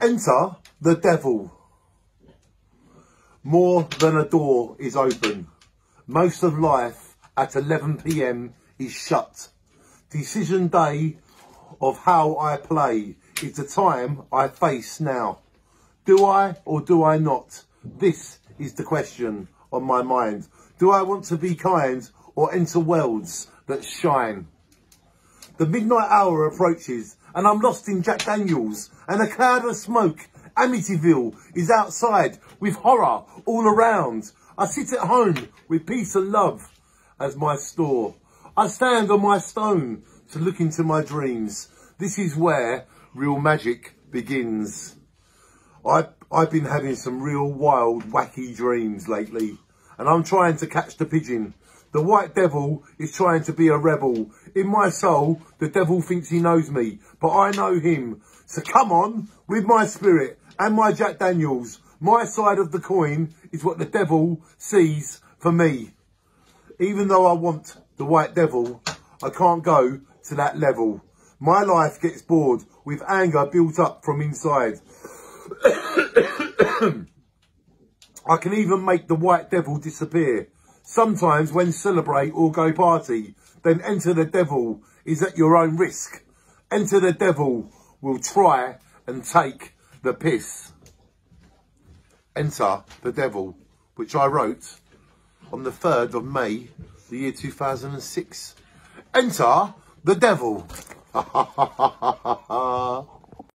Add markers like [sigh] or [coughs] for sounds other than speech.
Enter the devil. More than a door is open. Most of life at 11pm is shut. Decision day of how I play is the time I face now. Do I or do I not? This is the question on my mind. Do I want to be kind or enter worlds that shine? The midnight hour approaches and I'm lost in Jack Daniels and a cloud of smoke. Amityville is outside with horror all around. I sit at home with peace and love as my store. I stand on my stone to look into my dreams. This is where real magic begins. I, I've been having some real wild, wacky dreams lately, and I'm trying to catch the pigeon. The white devil is trying to be a rebel. In my soul, the devil thinks he knows me, but I know him. So come on, with my spirit and my Jack Daniels, my side of the coin is what the devil sees for me. Even though I want the white devil, I can't go to that level. My life gets bored with anger built up from inside. [coughs] I can even make the white devil disappear. Sometimes when celebrate or go party, then enter the devil is at your own risk. Enter the devil will try and take the piss. Enter the devil, which I wrote on the 3rd of May, the year 2006. Enter the devil. [laughs]